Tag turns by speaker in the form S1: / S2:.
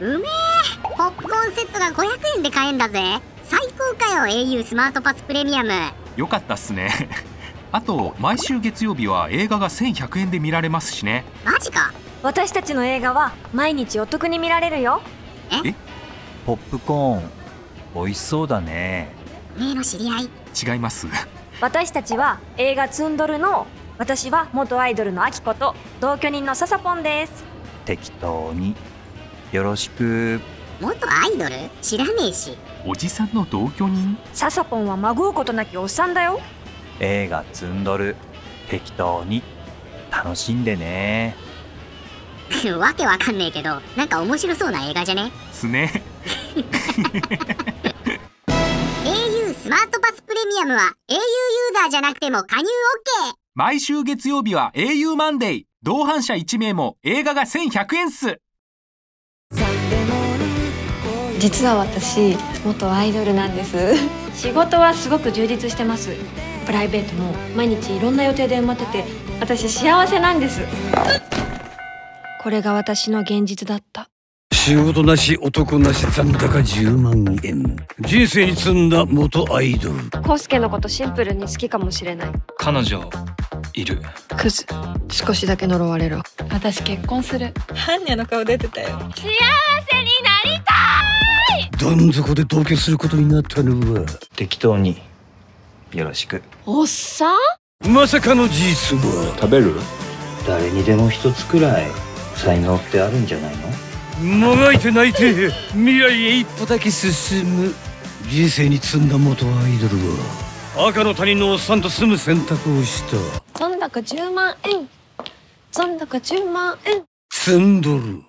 S1: うめえ。ポップコーンセットが500円で買えんだぜ。最高かよ au スマートパスプレミアム。
S2: よかったっすね。あと毎週月曜日は映画が1100円で見られますしね。
S1: マジか。
S3: 私たちの映画は毎日お得に見られるよ。
S4: ポップコーン美味しそうだね。
S1: おめえの知り合い。
S2: 違います。
S3: 私たちは映画ツンドルの私は元アイドルのアキコと同居人のササポンです。
S4: 適当によろしく。
S1: 元アイドル？知らねえし。
S2: おじさんの同居人？
S3: ササポンはまごうことなきおっさんだよ。
S4: 映画積んどる適当に。楽しんでね。
S1: わけわかんねえけどなんか面白そうな映画じゃね？
S2: すね。
S1: au スマートパスプレミアムは au ユーザーじゃなくても加入 OK
S2: 毎週月曜日は au マンデー同伴者1名も。映画が1100円っす
S5: 実は私元アイドルなんです。仕事はすごく充実してます。プライベートも毎日いろんな予定で埋まってて私幸せなんです。これが私の現実だった。
S6: 仕事なし男なし残高10万円。人生に積んだ元アイドル。
S5: コウスケのことシンプルに好きかもしれない。
S7: 彼女いる。
S5: クズ。少しだけ呪われろ。私結婚する。般若の顔出てたよ
S6: どん底で同居することになったのは。
S4: 適当によろしく。
S5: おっさん？
S6: まさかの事実は。
S4: 食べる誰にでも一つくらい。才能ってあるんじゃないの？
S6: もがいて泣いて未来へ一歩だけ進む人生に積んだ元アイドルは。赤の他人のおっさんと住む選択をした。
S5: 残高10万円残高10万円。
S6: 積んどる